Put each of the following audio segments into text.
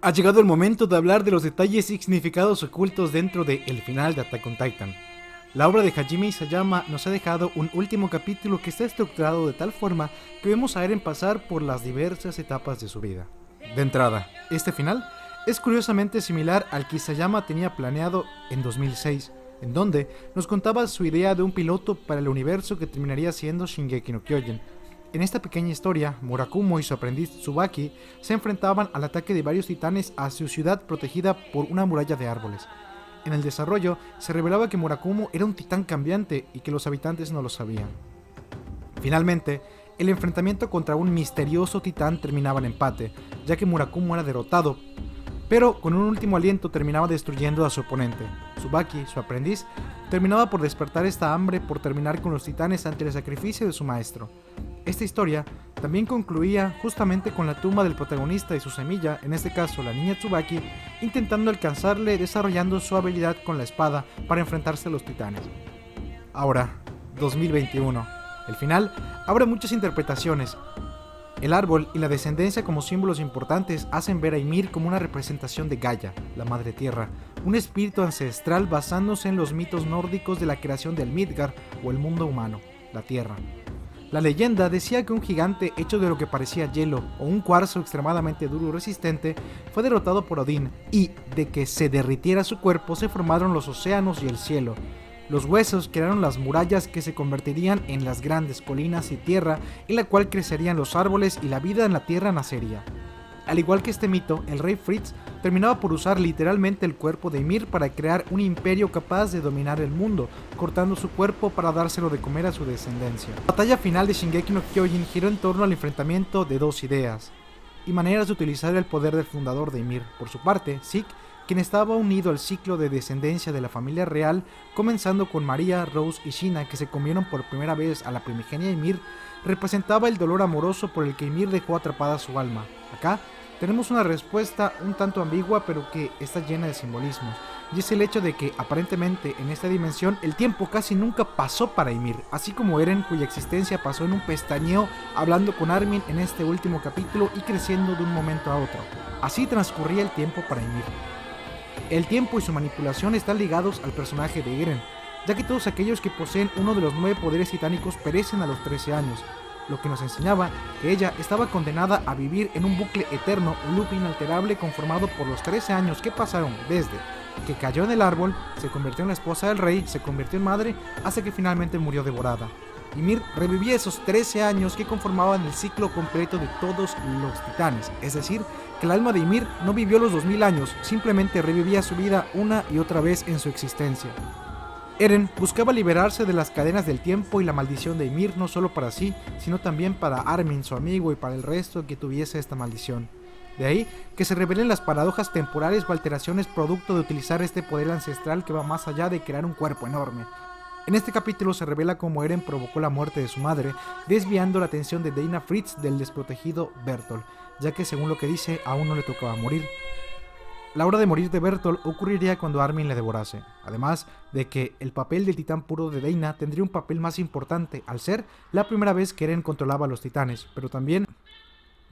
Ha llegado el momento de hablar de los detalles y significados ocultos dentro de El final de Attack on Titan. La obra de Hajime Isayama nos ha dejado un último capítulo que está estructurado de tal forma que vemos a Eren pasar por las diversas etapas de su vida. De entrada, este final es curiosamente similar al que Isayama tenía planeado en 2006, en donde nos contaba su idea de un piloto para el universo que terminaría siendo Shingeki no Kyojin, en esta pequeña historia, Murakumo y su aprendiz Tsubaki se enfrentaban al ataque de varios titanes a su ciudad protegida por una muralla de árboles. En el desarrollo, se revelaba que Murakumo era un titán cambiante y que los habitantes no lo sabían. Finalmente, el enfrentamiento contra un misterioso titán terminaba en empate, ya que Murakumo era derrotado, pero con un último aliento terminaba destruyendo a su oponente. Tsubaki, su aprendiz, terminaba por despertar esta hambre por terminar con los titanes ante el sacrificio de su maestro. Esta historia también concluía justamente con la tumba del protagonista y su semilla, en este caso la niña Tsubaki, intentando alcanzarle desarrollando su habilidad con la espada para enfrentarse a los titanes. Ahora, 2021. El final abre muchas interpretaciones. El árbol y la descendencia como símbolos importantes hacen ver a Ymir como una representación de Gaia, la madre tierra, un espíritu ancestral basándose en los mitos nórdicos de la creación del Midgard o el mundo humano, la tierra. La leyenda decía que un gigante hecho de lo que parecía hielo o un cuarzo extremadamente duro y resistente fue derrotado por Odín y, de que se derritiera su cuerpo, se formaron los océanos y el cielo. Los huesos crearon las murallas que se convertirían en las grandes colinas y tierra en la cual crecerían los árboles y la vida en la tierra nacería. Al igual que este mito, el rey Fritz terminaba por usar literalmente el cuerpo de Ymir para crear un imperio capaz de dominar el mundo, cortando su cuerpo para dárselo de comer a su descendencia. La batalla final de Shingeki no Kyojin giró en torno al enfrentamiento de dos ideas y maneras de utilizar el poder del fundador de Ymir. Por su parte, Zeke quien estaba unido al ciclo de descendencia de la familia real, comenzando con María, Rose y Shina, que se comieron por primera vez a la primigenia Ymir, representaba el dolor amoroso por el que Ymir dejó atrapada su alma. Acá tenemos una respuesta un tanto ambigua pero que está llena de simbolismos. Y es el hecho de que aparentemente en esta dimensión el tiempo casi nunca pasó para Ymir, así como Eren cuya existencia pasó en un pestañeo hablando con Armin en este último capítulo y creciendo de un momento a otro. Así transcurría el tiempo para Ymir. El tiempo y su manipulación están ligados al personaje de Eren, ya que todos aquellos que poseen uno de los nueve poderes titánicos perecen a los 13 años, lo que nos enseñaba que ella estaba condenada a vivir en un bucle eterno, un loop inalterable conformado por los 13 años que pasaron desde que cayó en el árbol, se convirtió en la esposa del rey, se convirtió en madre, hasta que finalmente murió devorada. Ymir revivía esos 13 años que conformaban el ciclo completo de todos los titanes, es decir, que el alma de Ymir no vivió los 2000 años, simplemente revivía su vida una y otra vez en su existencia. Eren buscaba liberarse de las cadenas del tiempo y la maldición de Ymir no solo para sí, sino también para Armin, su amigo, y para el resto que tuviese esta maldición. De ahí que se revelen las paradojas temporales o alteraciones producto de utilizar este poder ancestral que va más allá de crear un cuerpo enorme. En este capítulo se revela cómo Eren provocó la muerte de su madre, desviando la atención de Dana Fritz del desprotegido Bertolt, ya que según lo que dice aún no le tocaba morir. La hora de morir de Bertolt ocurriría cuando Armin le devorase, además de que el papel del titán puro de Deina tendría un papel más importante al ser la primera vez que Eren controlaba a los titanes, pero también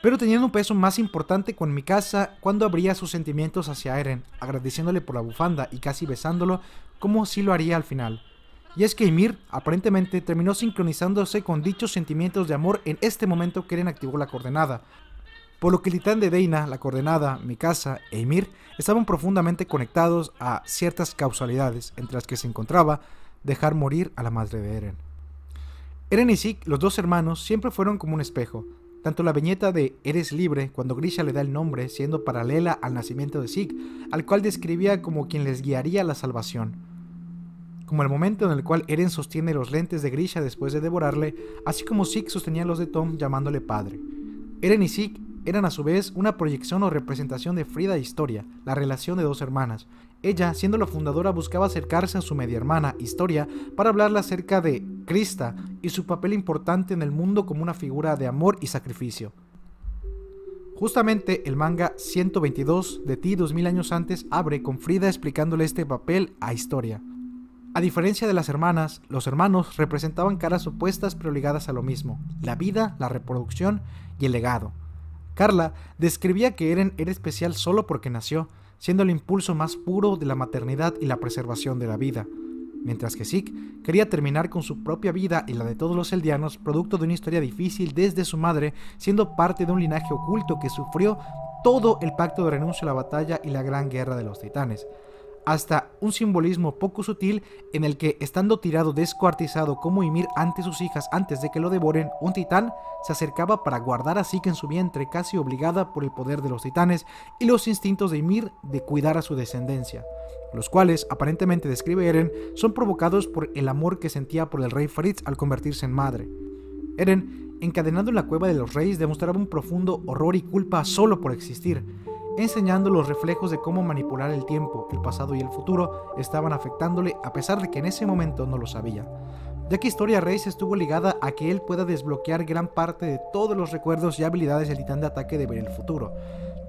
pero teniendo un peso más importante con Mikasa cuando abría sus sentimientos hacia Eren, agradeciéndole por la bufanda y casi besándolo como si lo haría al final. Y es que Ymir aparentemente terminó sincronizándose con dichos sentimientos de amor en este momento que Eren activó la coordenada, por lo que el titán de Deina, la coordenada, Mikasa e Ymir estaban profundamente conectados a ciertas causalidades, entre las que se encontraba dejar morir a la madre de Eren. Eren y Zeke, los dos hermanos, siempre fueron como un espejo. Tanto la viñeta de Eres libre, cuando Grisha le da el nombre, siendo paralela al nacimiento de Zeke, al cual describía como quien les guiaría a la salvación, como el momento en el cual Eren sostiene los lentes de Grisha después de devorarle, así como Zeke sostenía los de Tom llamándole padre. Eren y Zeke eran a su vez una proyección o representación de Frida e Historia, la relación de dos hermanas. Ella, siendo la fundadora, buscaba acercarse a su media hermana, Historia, para hablarle acerca de Krista y su papel importante en el mundo como una figura de amor y sacrificio. Justamente el manga 122 de Ti 2000 años antes abre con Frida explicándole este papel a Historia. A diferencia de las hermanas, los hermanos representaban caras opuestas pero ligadas a lo mismo, la vida, la reproducción y el legado. Carla describía que Eren era especial solo porque nació, siendo el impulso más puro de la maternidad y la preservación de la vida, mientras que Zeke quería terminar con su propia vida y la de todos los eldianos, producto de una historia difícil desde su madre, siendo parte de un linaje oculto que sufrió todo el pacto de renuncia a la batalla y la gran guerra de los titanes hasta un simbolismo poco sutil en el que, estando tirado descuartizado como Ymir ante sus hijas antes de que lo devoren, un titán se acercaba para guardar a Zeke en su vientre, casi obligada por el poder de los titanes y los instintos de Ymir de cuidar a su descendencia, los cuales, aparentemente describe Eren, son provocados por el amor que sentía por el rey Fritz al convertirse en madre. Eren, encadenado en la cueva de los reyes, demostraba un profundo horror y culpa solo por existir, enseñando los reflejos de cómo manipular el tiempo, el pasado y el futuro estaban afectándole a pesar de que en ese momento no lo sabía. Ya que Historia Reyes estuvo ligada a que él pueda desbloquear gran parte de todos los recuerdos y habilidades del titán de ataque de ver el futuro.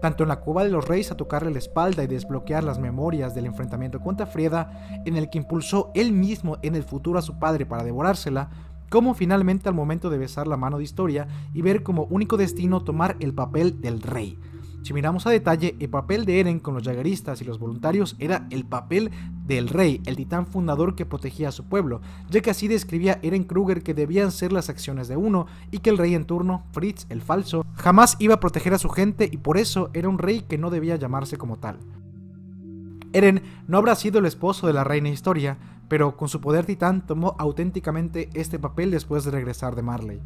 Tanto en la cueva de los reyes a tocarle la espalda y desbloquear las memorias del enfrentamiento contra Frieda, en el que impulsó él mismo en el futuro a su padre para devorársela, como finalmente al momento de besar la mano de Historia y ver como único destino tomar el papel del rey si miramos a detalle, el papel de Eren con los jagueristas y los voluntarios era el papel del rey, el titán fundador que protegía a su pueblo, ya que así describía Eren Kruger que debían ser las acciones de uno y que el rey en turno, Fritz el falso, jamás iba a proteger a su gente y por eso era un rey que no debía llamarse como tal. Eren no habrá sido el esposo de la reina Historia, pero con su poder titán tomó auténticamente este papel después de regresar de Marley.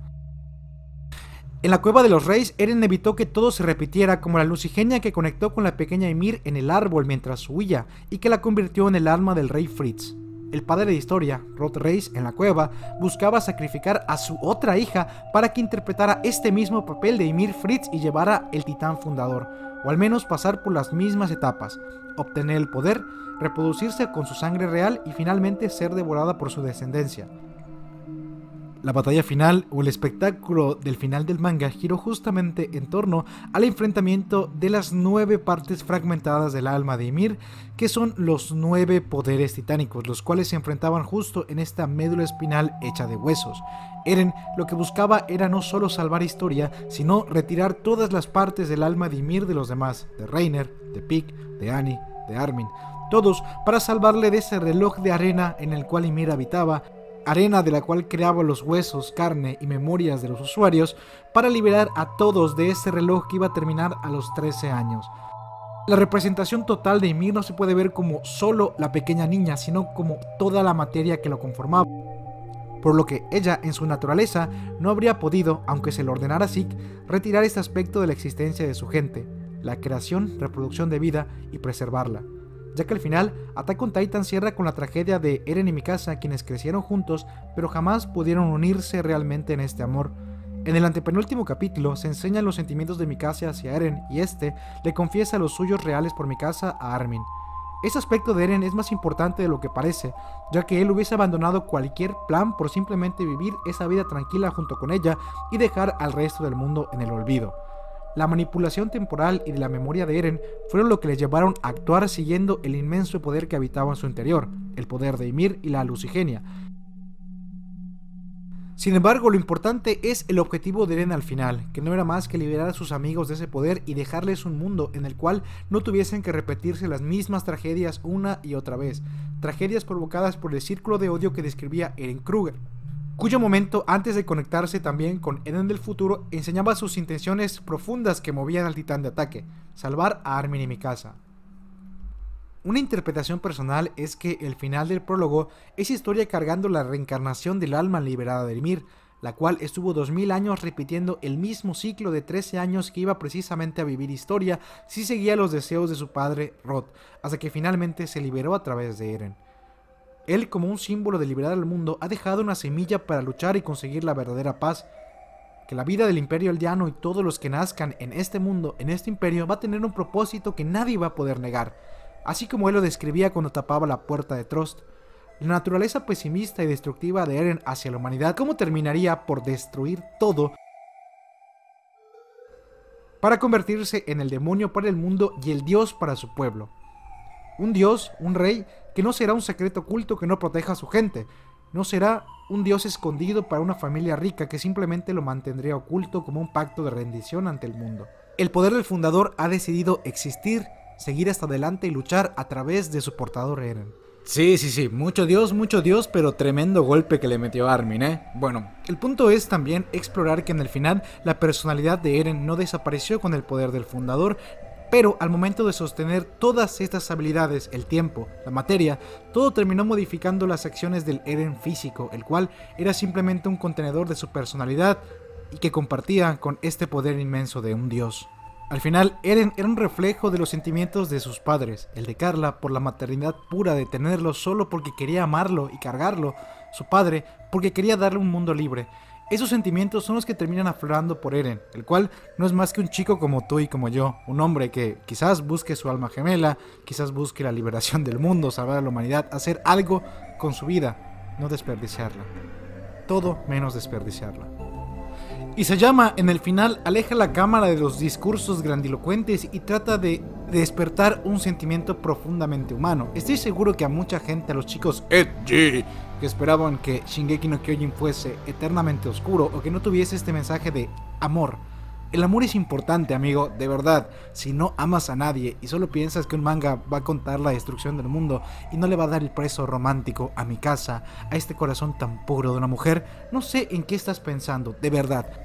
En la cueva de los reyes, Eren evitó que todo se repitiera como la lucigenia que conectó con la pequeña Ymir en el árbol mientras huía y que la convirtió en el alma del rey Fritz. El padre de historia, Rod Reis, en la cueva, buscaba sacrificar a su otra hija para que interpretara este mismo papel de Ymir Fritz y llevara el titán fundador, o al menos pasar por las mismas etapas, obtener el poder, reproducirse con su sangre real y finalmente ser devorada por su descendencia. La batalla final o el espectáculo del final del manga giró justamente en torno al enfrentamiento de las nueve partes fragmentadas del alma de Ymir, que son los nueve poderes titánicos, los cuales se enfrentaban justo en esta médula espinal hecha de huesos. Eren lo que buscaba era no solo salvar historia, sino retirar todas las partes del alma de Ymir de los demás, de Reiner, de Pik, de Annie, de Armin, todos para salvarle de ese reloj de arena en el cual Ymir habitaba arena de la cual creaba los huesos, carne y memorias de los usuarios, para liberar a todos de ese reloj que iba a terminar a los 13 años. La representación total de Ymir no se puede ver como solo la pequeña niña, sino como toda la materia que lo conformaba. Por lo que ella, en su naturaleza, no habría podido, aunque se lo ordenara Zeke, retirar este aspecto de la existencia de su gente, la creación, reproducción de vida y preservarla ya que al final Attack on Titan cierra con la tragedia de Eren y Mikasa, quienes crecieron juntos, pero jamás pudieron unirse realmente en este amor. En el antepenúltimo capítulo se enseñan los sentimientos de Mikasa hacia Eren y este le confiesa los suyos reales por Mikasa a Armin. Ese aspecto de Eren es más importante de lo que parece, ya que él hubiese abandonado cualquier plan por simplemente vivir esa vida tranquila junto con ella y dejar al resto del mundo en el olvido. La manipulación temporal y de la memoria de Eren fueron lo que le llevaron a actuar siguiendo el inmenso poder que habitaba en su interior, el poder de Ymir y la lucigenia. Sin embargo, lo importante es el objetivo de Eren al final, que no era más que liberar a sus amigos de ese poder y dejarles un mundo en el cual no tuviesen que repetirse las mismas tragedias una y otra vez, tragedias provocadas por el círculo de odio que describía Eren Kruger cuyo momento antes de conectarse también con Eden del futuro enseñaba sus intenciones profundas que movían al titán de ataque, salvar a Armin y Mikasa. Una interpretación personal es que el final del prólogo es historia cargando la reencarnación del alma liberada de Ymir, la cual estuvo 2000 años repitiendo el mismo ciclo de 13 años que iba precisamente a vivir historia si seguía los deseos de su padre Rod, hasta que finalmente se liberó a través de Eren. Él, como un símbolo de liberar al mundo, ha dejado una semilla para luchar y conseguir la verdadera paz. Que la vida del imperio aldeano y todos los que nazcan en este mundo, en este imperio, va a tener un propósito que nadie va a poder negar, así como él lo describía cuando tapaba la puerta de Trost. La naturaleza pesimista y destructiva de Eren hacia la humanidad, cómo terminaría por destruir todo para convertirse en el demonio para el mundo y el dios para su pueblo. Un dios, un rey, que no será un secreto oculto que no proteja a su gente, no será un dios escondido para una familia rica que simplemente lo mantendría oculto como un pacto de rendición ante el mundo. el poder del fundador ha decidido existir, seguir hasta adelante y luchar a través de su portador Eren. Sí, sí, sí, mucho Dios, mucho Dios, pero tremendo golpe que le metió Armin, ¿eh? Bueno, el punto es también explorar que en el final la personalidad de Eren no desapareció con el poder del fundador, pero al momento de sostener todas estas habilidades, el tiempo, la materia, todo terminó modificando las acciones del Eren físico, el cual era simplemente un contenedor de su personalidad y que compartía con este poder inmenso de un dios. Al final, Eren era un reflejo de los sentimientos de sus padres, el de Carla por la maternidad pura de tenerlo solo porque quería amarlo y cargarlo, su padre porque quería darle un mundo libre. Esos sentimientos son los que terminan aflorando por Eren, el cual no es más que un chico como tú y como yo, un hombre que quizás busque su alma gemela, quizás busque la liberación del mundo, salvar a la humanidad, hacer algo con su vida, no desperdiciarla. Todo menos desperdiciarla. Y se llama, en el final, aleja la cámara de los discursos grandilocuentes y trata de despertar un sentimiento profundamente humano. Estoy seguro que a mucha gente, a los chicos que esperaban que Shingeki no Kyojin fuese eternamente oscuro o que no tuviese este mensaje de amor. El amor es importante, amigo, de verdad. Si no amas a nadie y solo piensas que un manga va a contar la destrucción del mundo y no le va a dar el preso romántico a mi casa, a este corazón tan puro de una mujer, no sé en qué estás pensando, de verdad.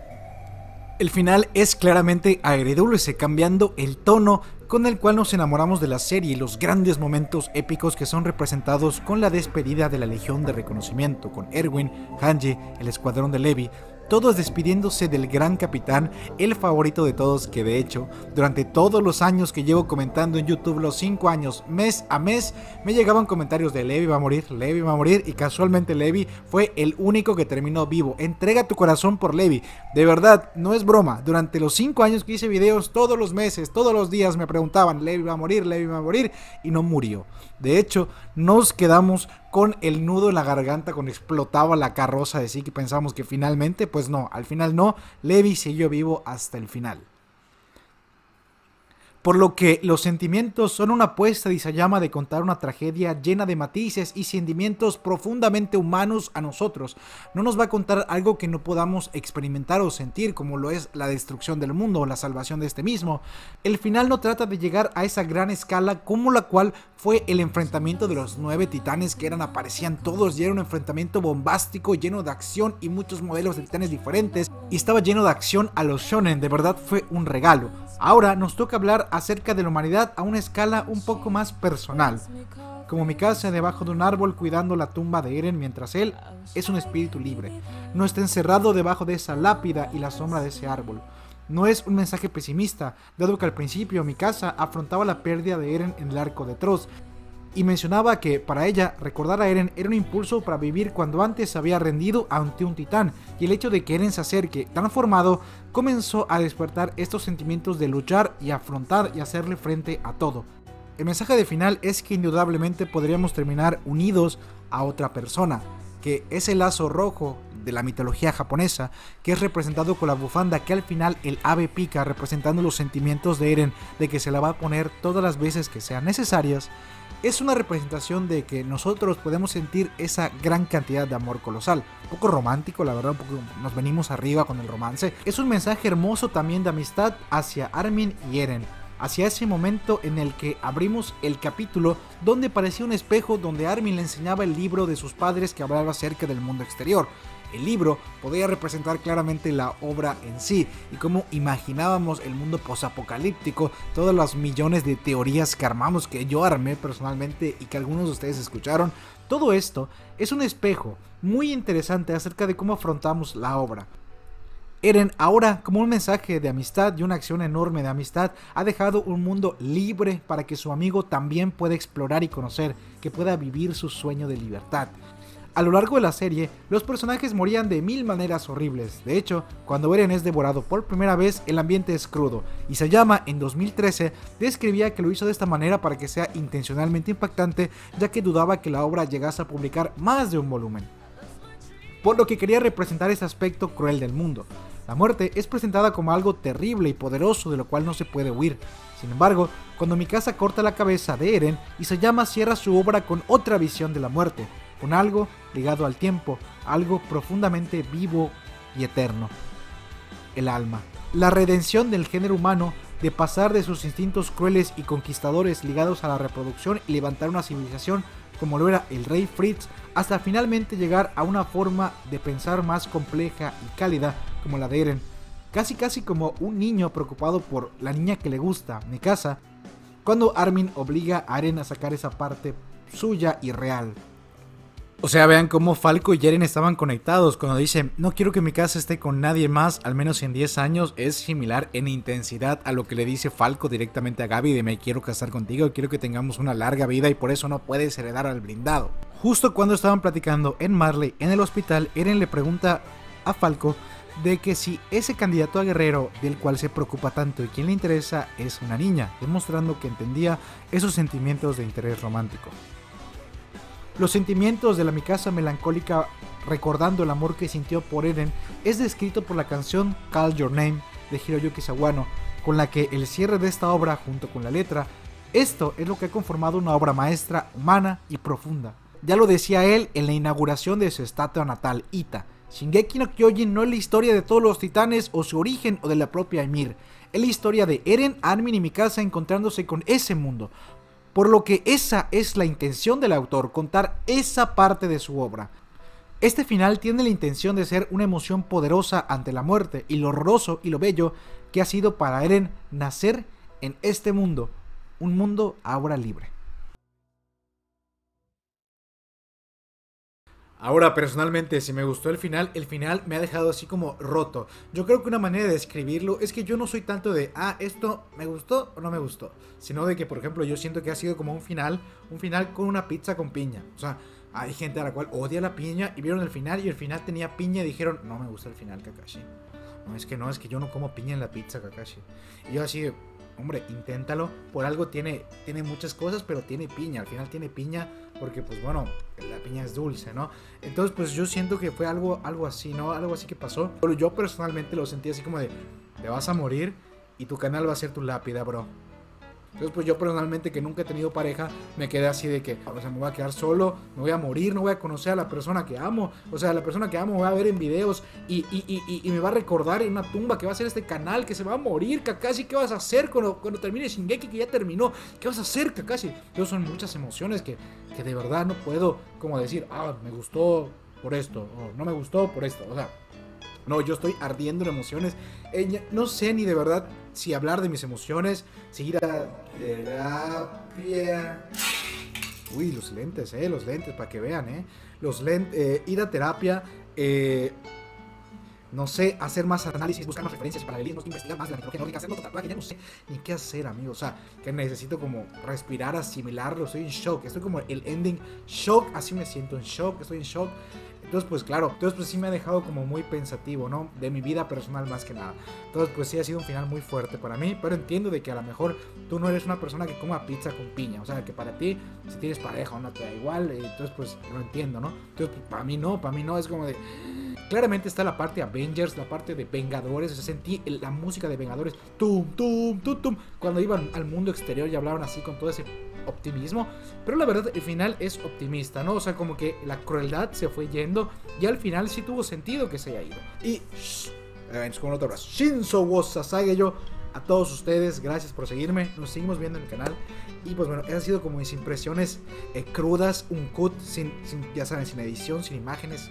El final es claramente agridulce, cambiando el tono con el cual nos enamoramos de la serie y los grandes momentos épicos que son representados con la despedida de la Legión de Reconocimiento, con Erwin, Hanji, el Escuadrón de Levi, todos despidiéndose del gran capitán, el favorito de todos, que de hecho, durante todos los años que llevo comentando en YouTube, los 5 años, mes a mes, me llegaban comentarios de Levi va a morir, Levi va a morir, y casualmente Levi fue el único que terminó vivo. Entrega tu corazón por Levi. De verdad, no es broma. Durante los 5 años que hice videos, todos los meses, todos los días me preguntaban, Levi va a morir, Levi va a morir, y no murió. De hecho, nos quedamos con el nudo en la garganta cuando explotaba la carroza de sí que pensamos que finalmente, pues no, al final no, Levi siguió vivo hasta el final por lo que los sentimientos son una apuesta de Isayama de contar una tragedia llena de matices y sentimientos profundamente humanos a nosotros. No nos va a contar algo que no podamos experimentar o sentir, como lo es la destrucción del mundo o la salvación de este mismo. El final no trata de llegar a esa gran escala como la cual fue el enfrentamiento de los nueve titanes que eran aparecían todos y era un enfrentamiento bombástico lleno de acción y muchos modelos de titanes diferentes y estaba lleno de acción a los shonen, de verdad fue un regalo. Ahora nos toca hablar acerca de la humanidad a una escala un poco más personal. Como mi casa debajo de un árbol cuidando la tumba de Eren mientras él es un espíritu libre. No está encerrado debajo de esa lápida y la sombra de ese árbol. No es un mensaje pesimista, dado que al principio mi casa afrontaba la pérdida de Eren en el arco de Trost, y mencionaba que para ella recordar a Eren era un impulso para vivir cuando antes se había rendido ante un titán y el hecho de que Eren se acerque tan formado comenzó a despertar estos sentimientos de luchar y afrontar y hacerle frente a todo. El mensaje de final es que indudablemente podríamos terminar unidos a otra persona, que ese lazo rojo de la mitología japonesa, que es representado con la bufanda que al final el ave pica representando los sentimientos de Eren de que se la va a poner todas las veces que sean necesarias, es una representación de que nosotros podemos sentir esa gran cantidad de amor colosal. Un poco romántico, la verdad, un poco nos venimos arriba con el romance. Es un mensaje hermoso también de amistad hacia Armin y Eren. Hacia ese momento en el que abrimos el capítulo donde parecía un espejo donde Armin le enseñaba el libro de sus padres que hablaba acerca del mundo exterior. El libro podía representar claramente la obra en sí y cómo imaginábamos el mundo posapocalíptico, todas las millones de teorías que armamos, que yo armé personalmente y que algunos de ustedes escucharon. Todo esto es un espejo muy interesante acerca de cómo afrontamos la obra. Eren ahora, como un mensaje de amistad y una acción enorme de amistad, ha dejado un mundo libre para que su amigo también pueda explorar y conocer, que pueda vivir su sueño de libertad. A lo largo de la serie, los personajes morían de mil maneras horribles. De hecho, cuando Eren es devorado por primera vez, el ambiente es crudo. Y Sayama, en 2013, describía que lo hizo de esta manera para que sea intencionalmente impactante, ya que dudaba que la obra llegase a publicar más de un volumen. Por lo que quería representar ese aspecto cruel del mundo. La muerte es presentada como algo terrible y poderoso de lo cual no se puede huir. Sin embargo, cuando Mikasa corta la cabeza de Eren, Isayama cierra su obra con otra visión de la muerte, con algo ligado al tiempo, algo profundamente vivo y eterno, el alma. la redención del género humano de pasar de sus instintos crueles y conquistadores ligados a la reproducción y levantar una civilización como lo era el rey Fritz, hasta finalmente llegar a una forma de pensar más compleja y cálida como la de Eren, casi casi como un niño preocupado por la niña que le gusta, casa cuando Armin obliga a Eren a sacar esa parte suya y real. O sea, vean cómo Falco y Eren estaban conectados. Cuando dicen, no quiero que mi casa esté con nadie más, al menos en 10 años, es similar en intensidad a lo que le dice Falco directamente a Gaby de me quiero casar contigo, quiero que tengamos una larga vida y por eso no puedes heredar al blindado. Justo cuando estaban platicando en Marley, en el hospital, Eren le pregunta a Falco de que si ese candidato a guerrero del cual se preocupa tanto y quien le interesa es una niña, demostrando que entendía esos sentimientos de interés romántico. Los sentimientos de la Mikasa melancólica recordando el amor que sintió por Eren es descrito por la canción Call Your Name de Hiroyuki Sawano, con la que el cierre de esta obra junto con la letra, esto es lo que ha conformado una obra maestra humana y profunda. Ya lo decía él en la inauguración de su estatua natal, Ita. Shingeki no Kyojin no es la historia de todos los titanes o su origen o de la propia Ymir. Es la historia de Eren, Armin y Mikasa encontrándose con ese mundo, por lo que esa es la intención del autor, contar esa parte de su obra. Este final tiene la intención de ser una emoción poderosa ante la muerte y lo horroroso y lo bello que ha sido para Eren nacer en este mundo, un mundo ahora libre. Ahora, personalmente, si me gustó el final, el final me ha dejado así como roto. Yo creo que una manera de describirlo es que yo no soy tanto de, ah, esto me gustó o no me gustó. Sino de que, por ejemplo, yo siento que ha sido como un final, un final con una pizza con piña. O sea, hay gente a la cual odia la piña y vieron el final y el final tenía piña y dijeron, no me gusta el final, Kakashi. No, es que no, es que yo no como piña en la pizza, Kakashi. Y yo así, hombre, inténtalo. Por algo tiene, tiene muchas cosas, pero tiene piña. Al final tiene piña porque pues bueno, la piña es dulce, ¿no? Entonces pues yo siento que fue algo, algo así, ¿no? Algo así que pasó. Pero yo personalmente lo sentí así como de, te vas a morir y tu canal va a ser tu lápida, bro. Entonces, pues yo personalmente que nunca he tenido pareja, me quedé así de que, o sea, me voy a quedar solo, me voy a morir, no voy a conocer a la persona que amo. O sea, la persona que amo voy a ver en videos y, me va a recordar en una tumba que va a ser este canal, que se va a morir, Kakashi. ¿Qué vas a hacer cuando, cuando termine Shingeki, que ya terminó? ¿Qué vas a hacer, Kakashi? Entonces son muchas emociones que, que de verdad no puedo como decir, ah, me gustó por esto, o no me gustó por esto. O sea, no, yo estoy ardiendo en emociones. no sé ni de verdad si hablar de mis emociones, si ir a terapia. Uy, los lentes, eh, los lentes, para que vean, eh. Los lentes, eh, ir a terapia, eh, no sé, hacer más análisis, buscar más referencias, paralelismos, investigar más la mitología hacer otro tatuaje, ya no sé ni qué hacer, amigo. O sea, que necesito como respirar, asimilarlo, estoy en shock, estoy como el ending shock, así me siento en shock, estoy en shock. Entonces, pues claro, entonces pues sí me ha dejado como muy pensativo, ¿no? De mi vida personal más que nada. Entonces, pues sí ha sido un final muy fuerte para mí, pero entiendo de que a lo mejor tú no eres una persona que coma pizza con piña, o sea, que para ti, si tienes pareja o no te da igual, entonces pues lo entiendo, ¿no? Entonces, pues, para mí no, para mí no, es como de... Claramente está la parte Avengers, la parte de Vengadores, o sea, sentí la música de Vengadores, tum, tum, tum, tum, cuando iban al mundo exterior y hablaban así con todo ese optimismo, pero la verdad el final es optimista, ¿no? O sea, como que la crueldad se fue yendo y al final sí tuvo sentido que se haya ido. Y shh, con otro abrazo. Shinzo Sasage yo a todos ustedes, gracias por seguirme, nos seguimos viendo en el canal y pues bueno, han sido como mis impresiones eh, crudas, un cut sin, sin, ya saben, sin edición, sin imágenes,